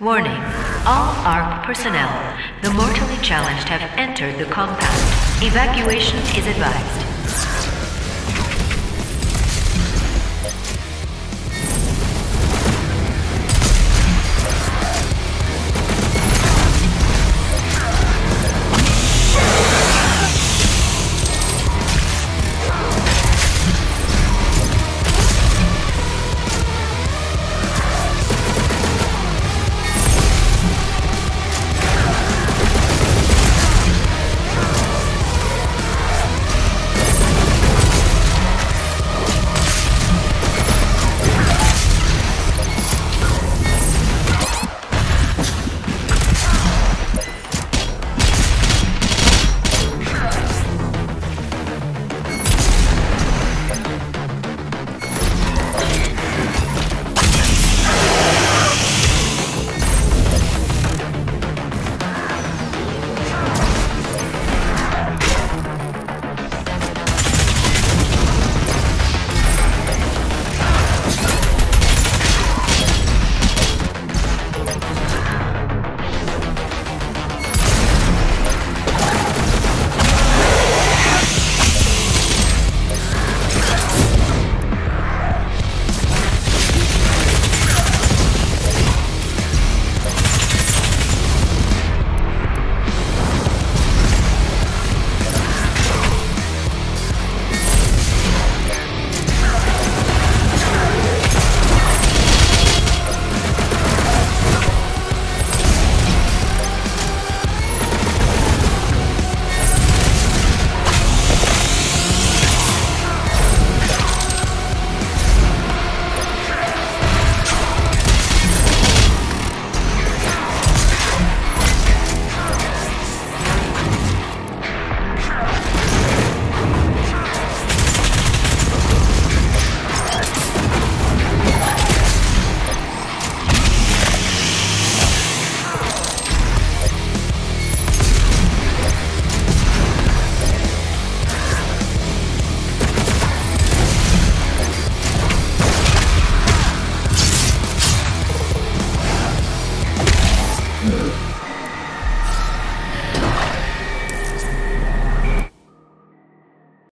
Warning. All ARC personnel, the mortally challenged have entered the compound. Evacuation is advised.